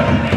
you.